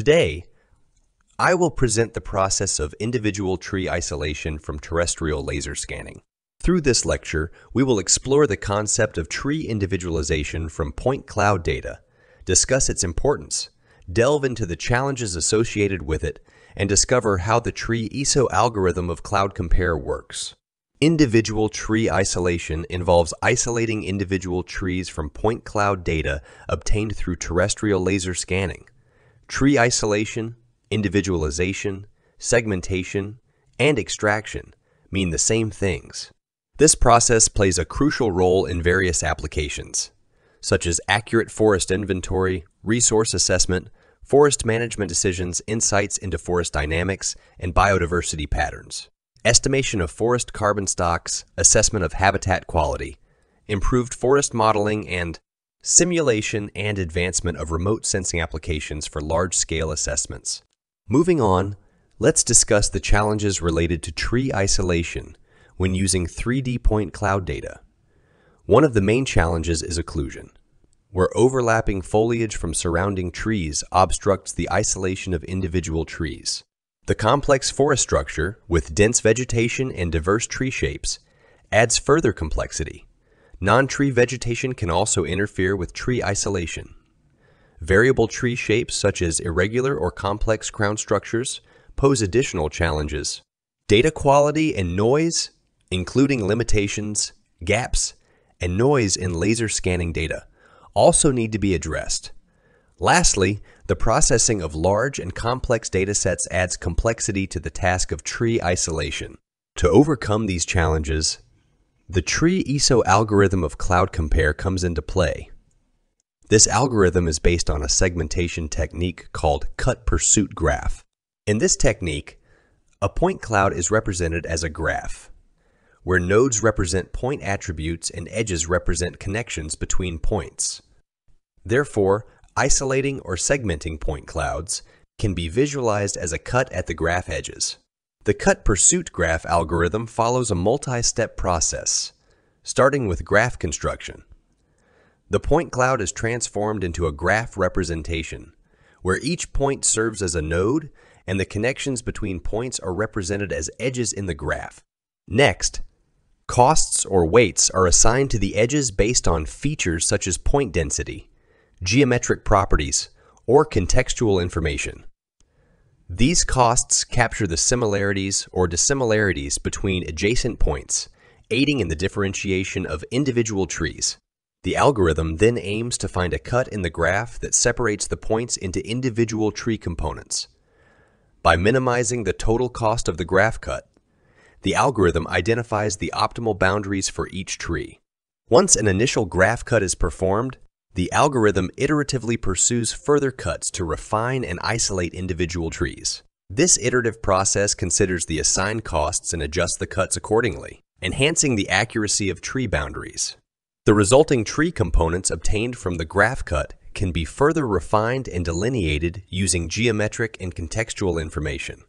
Today, I will present the process of individual tree isolation from terrestrial laser scanning. Through this lecture, we will explore the concept of tree individualization from point cloud data, discuss its importance, delve into the challenges associated with it, and discover how the Treeiso algorithm of CloudCompare works. Individual tree isolation involves isolating individual trees from point cloud data obtained through terrestrial laser scanning. Tree isolation, individualization, segmentation, and extraction mean the same things. This process plays a crucial role in various applications, such as accurate forest inventory, resource assessment, forest management decisions, insights into forest dynamics, and biodiversity patterns, estimation of forest carbon stocks, assessment of habitat quality, improved forest modeling, and simulation and advancement of remote sensing applications for large-scale assessments. Moving on, let's discuss the challenges related to tree isolation when using 3D point cloud data. One of the main challenges is occlusion, where overlapping foliage from surrounding trees obstructs the isolation of individual trees. The complex forest structure, with dense vegetation and diverse tree shapes, adds further complexity. Non-tree vegetation can also interfere with tree isolation. Variable tree shapes such as irregular or complex crown structures pose additional challenges. Data quality and noise, including limitations, gaps, and noise in laser scanning data, also need to be addressed. Lastly, the processing of large and complex datasets adds complexity to the task of tree isolation. To overcome these challenges, the Treeiso algorithm of CloudCompare comes into play. This algorithm is based on a segmentation technique called cut pursuit graph. In this technique, a point cloud is represented as a graph, where nodes represent point attributes and edges represent connections between points. Therefore, isolating or segmenting point clouds can be visualized as a cut at the graph edges. The cut pursuit graph algorithm follows a multi-step process, starting with graph construction. The point cloud is transformed into a graph representation, where each point serves as a node and the connections between points are represented as edges in the graph. Next, costs or weights are assigned to the edges based on features such as point density, geometric properties, or contextual information. These costs capture the similarities or dissimilarities between adjacent points, aiding in the differentiation of individual trees. The algorithm then aims to find a cut in the graph that separates the points into individual tree components. By minimizing the total cost of the graph cut, the algorithm identifies the optimal boundaries for each tree. Once an initial graph cut is performed, the algorithm iteratively pursues further cuts to refine and isolate individual trees. This iterative process considers the assigned costs and adjusts the cuts accordingly, enhancing the accuracy of tree boundaries. The resulting tree components obtained from the graph cut can be further refined and delineated using geometric and contextual information.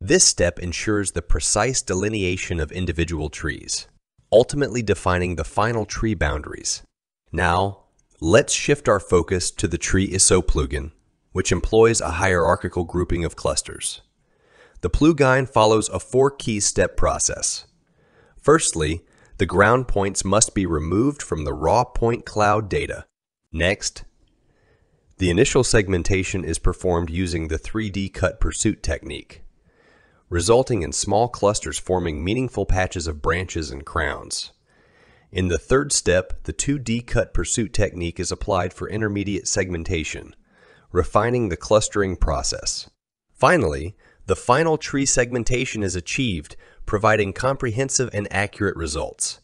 This step ensures the precise delineation of individual trees, ultimately defining the final tree boundaries. Now, let's shift our focus to the Treeiso plugin, which employs a hierarchical grouping of clusters. The plugin follows a four-key step process. Firstly, the ground points must be removed from the raw point cloud data. Next, the initial segmentation is performed using the 3D cut pursuit technique, resulting in small clusters forming meaningful patches of branches and crowns. In the third step, the 2D cut pursuit technique is applied for intermediate segmentation, refining the clustering process. Finally, the final tree segmentation is achieved providing comprehensive and accurate results.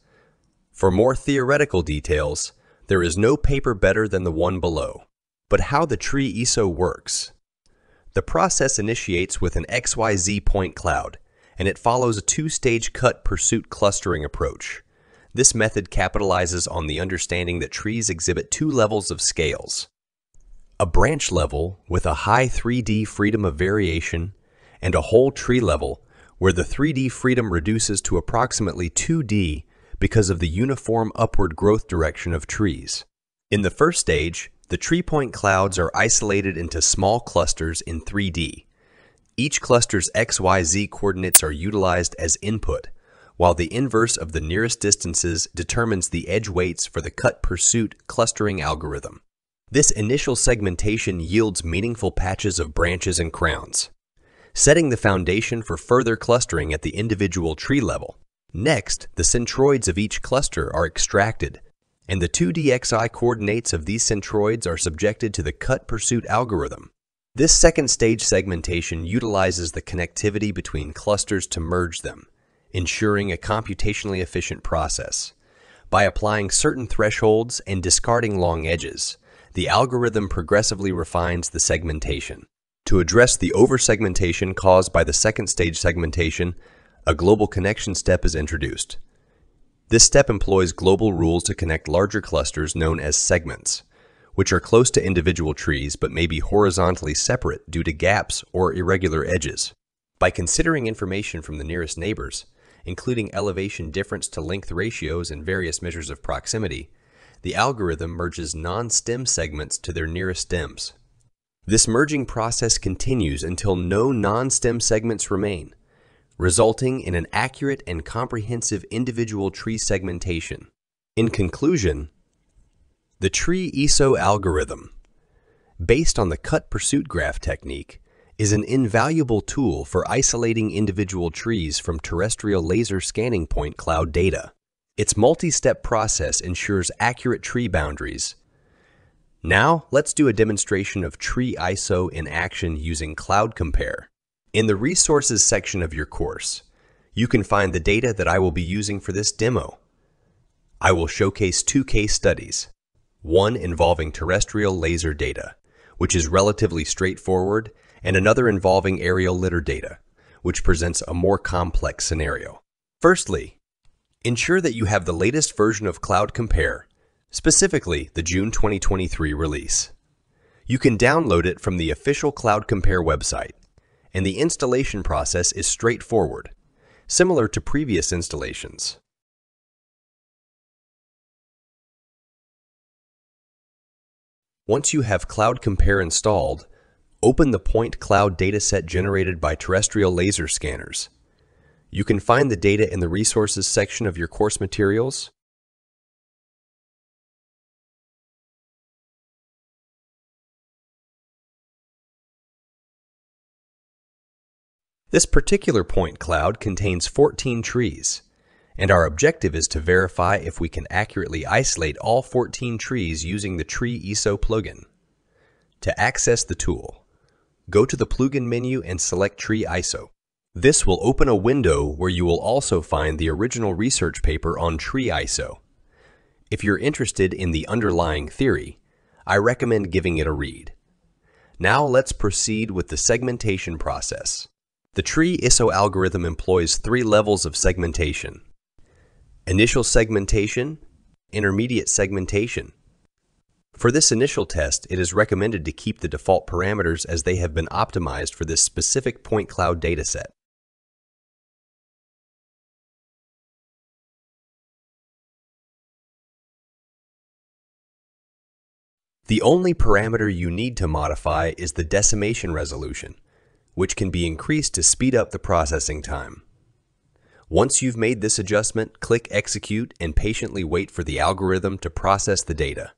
For more theoretical details, there is no paper better than the one below. But how the Treeiso works. The process initiates with an XYZ point cloud, and it follows a two-stage cut pursuit clustering approach. This method capitalizes on the understanding that trees exhibit two levels of scales. A branch level with a high 3D freedom of variation and a whole tree level where the 3D freedom reduces to approximately 2D because of the uniform upward growth direction of trees. In the first stage, The tree point clouds are isolated into small clusters in 3D. Each cluster's XYZ coordinates are utilized as input, while the inverse of the nearest distances determines the edge weights for the cut pursuit clustering algorithm. This initial segmentation yields meaningful patches of branches and crowns, setting the foundation for further clustering at the individual tree level. Next, the centroids of each cluster are extracted and the 2D XY coordinates of these centroids are subjected to the cut pursuit algorithm. This second stage segmentation utilizes the connectivity between clusters to merge them, ensuring a computationally efficient process. By applying certain thresholds and discarding long edges, the algorithm progressively refines the segmentation. To address the over-segmentation caused by the second stage segmentation, a global connection step is introduced. This step employs global rules to connect larger clusters known as segments, which are close to individual trees but may be horizontally separate due to gaps or irregular edges. By considering information from the nearest neighbors, including elevation difference to length ratios and various measures of proximity, the algorithm merges non-stem segments to their nearest stems. This merging process continues until no non-stem segments remain, resulting in an accurate and comprehensive individual tree segmentation. In conclusion, the Treeiso algorithm, based on the cut pursuit graph technique, is an invaluable tool for isolating individual trees from terrestrial laser scanning point cloud data. Its multi-step process ensures accurate tree boundaries. Now, let's do a demonstration of Treeiso in action using CloudCompare. In the resources section of your course, you can find the data that I will be using for this demo. I will showcase two case studies, one involving terrestrial laser data, which is relatively straightforward, and another involving aerial lidar data, which presents a more complex scenario. Firstly, ensure that you have the latest version of CloudCompare, specifically the June 2023 release. You can download it from the official CloudCompare website and the installation process is straightforward, similar to previous installations. Once you have CloudCompare installed, open the point cloud dataset generated by terrestrial laser scanners. You can find the data in the resources section of your course materials This particular point cloud contains 14 trees, and our objective is to verify if we can accurately isolate all 14 trees using the Treeiso plugin. To access the tool, go to the plugin menu and select Treeiso. This will open a window where you will also find the original research paper on Treeiso. If you're interested in the underlying theory, I recommend giving it a read. Now let's proceed with the segmentation process. The Treeiso algorithm employs three levels of segmentation. Initial segmentation, intermediate segmentation. For this initial test, it is recommended to keep the default parameters as they have been optimized for this specific point cloud dataset. The only parameter you need to modify is the decimation resolution which can be increased to speed up the processing time. Once you've made this adjustment, click Execute and patiently wait for the algorithm to process the data.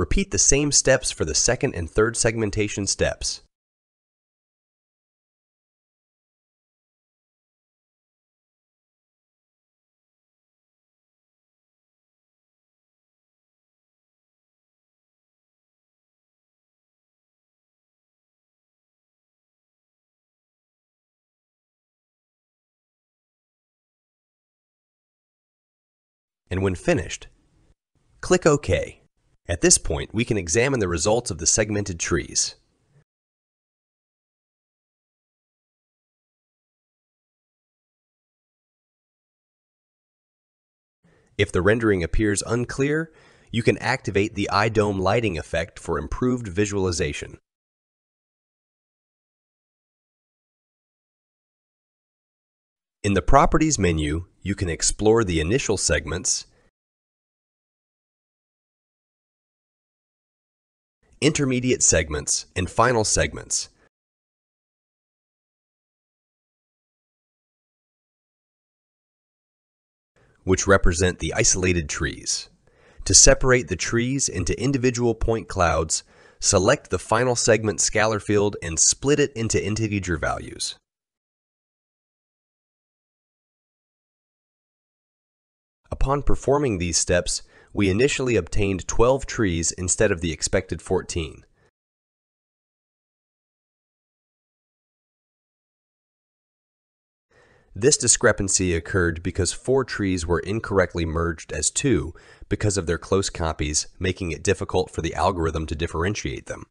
Repeat the same steps for the second and third segmentation steps. and when finished, click OK. At this point, we can examine the results of the segmented trees. If the rendering appears unclear, you can activate the Eye-Dome lighting effect for improved visualization. In the Properties menu, you can explore the initial segments, intermediate segments, and final segments. which represent the isolated trees. To separate the trees into individual point clouds, select the final segment scalar field and split it into integer values. Upon performing these steps, we initially obtained 12 trees instead of the expected 14. This discrepancy occurred because four trees were incorrectly merged as two because of their close copies, making it difficult for the algorithm to differentiate them.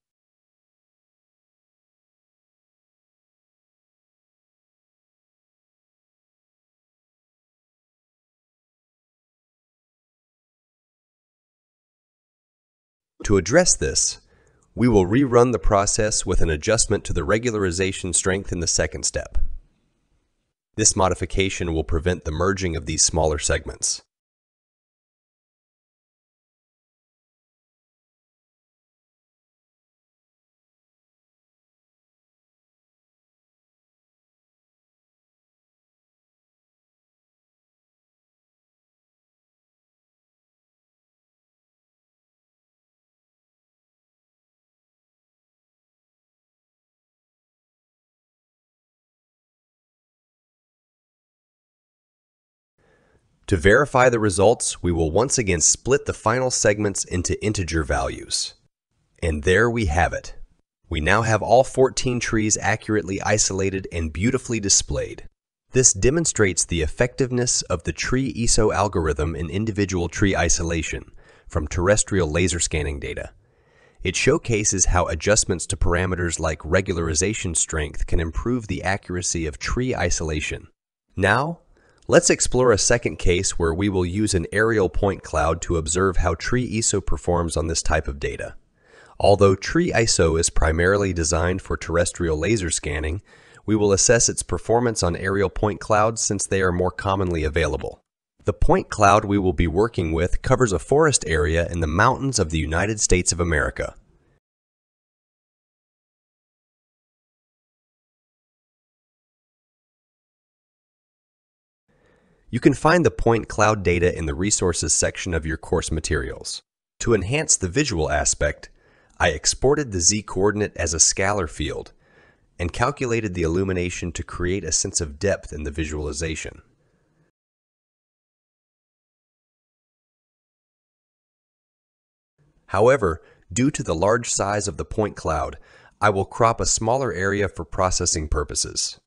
To address this, we will rerun the process with an adjustment to the regularization strength in the second step. This modification will prevent the merging of these smaller segments. To verify the results, we will once again split the final segments into integer values. And there we have it. We now have all 14 trees accurately isolated and beautifully displayed. This demonstrates the effectiveness of the Treeiso algorithm in individual tree isolation from terrestrial laser scanning data. It showcases how adjustments to parameters like regularization strength can improve the accuracy of tree isolation. Now, Let's explore a second case where we will use an aerial point cloud to observe how Treeiso performs on this type of data. Although Treeiso is primarily designed for terrestrial laser scanning, we will assess its performance on aerial point clouds since they are more commonly available. The point cloud we will be working with covers a forest area in the mountains of the United States of America. You can find the point cloud data in the resources section of your course materials. To enhance the visual aspect, I exported the z-coordinate as a scalar field and calculated the illumination to create a sense of depth in the visualization. However, due to the large size of the point cloud, I will crop a smaller area for processing purposes.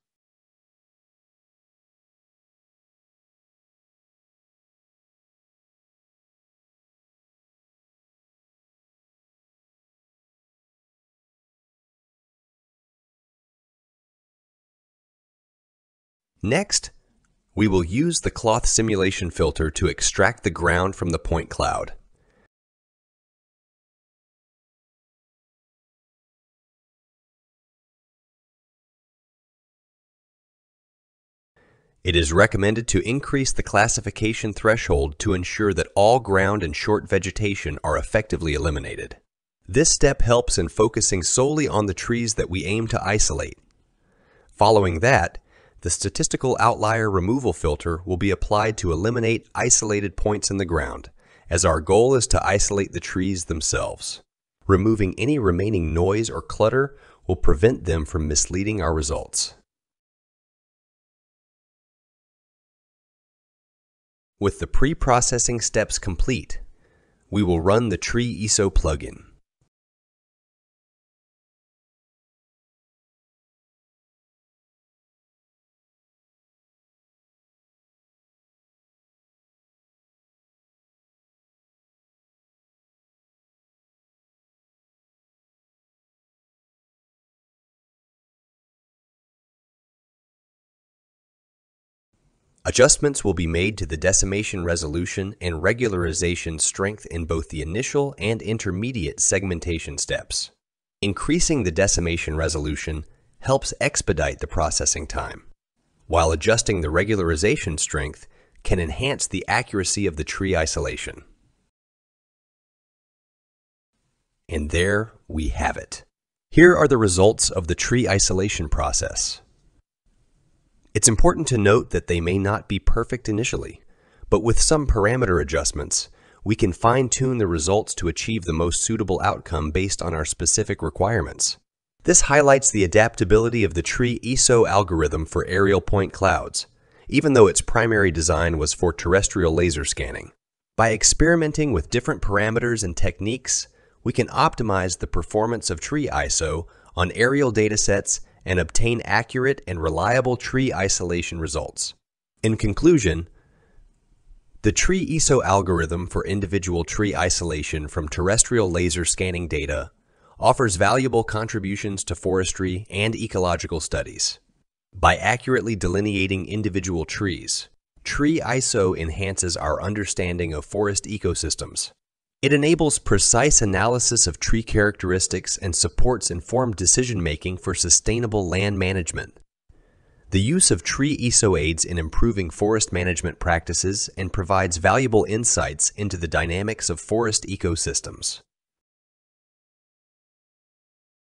Next, we will use the cloth simulation filter to extract the ground from the point cloud. It is recommended to increase the classification threshold to ensure that all ground and short vegetation are effectively eliminated. This step helps in focusing solely on the trees that we aim to isolate. Following that, the statistical outlier removal filter will be applied to eliminate isolated points in the ground, as our goal is to isolate the trees themselves. Removing any remaining noise or clutter will prevent them from misleading our results. With the pre-processing steps complete, we will run the Treeiso plugin. Adjustments will be made to the decimation resolution and regularization strength in both the initial and intermediate segmentation steps. Increasing the decimation resolution helps expedite the processing time, while adjusting the regularization strength can enhance the accuracy of the tree isolation. And there we have it. Here are the results of the tree isolation process. It's important to note that they may not be perfect initially, but with some parameter adjustments, we can fine-tune the results to achieve the most suitable outcome based on our specific requirements. This highlights the adaptability of the Treeiso algorithm for aerial point clouds, even though its primary design was for terrestrial laser scanning. By experimenting with different parameters and techniques, we can optimize the performance of Treeiso on aerial datasets and obtain accurate and reliable tree isolation results. In conclusion, the tree ESO algorithm for individual tree isolation from terrestrial laser scanning data offers valuable contributions to forestry and ecological studies. By accurately delineating individual trees, Treeiso enhances our understanding of forest ecosystems. It enables precise analysis of tree characteristics and supports informed decision-making for sustainable land management. The use of Treeiso aids in improving forest management practices and provides valuable insights into the dynamics of forest ecosystems.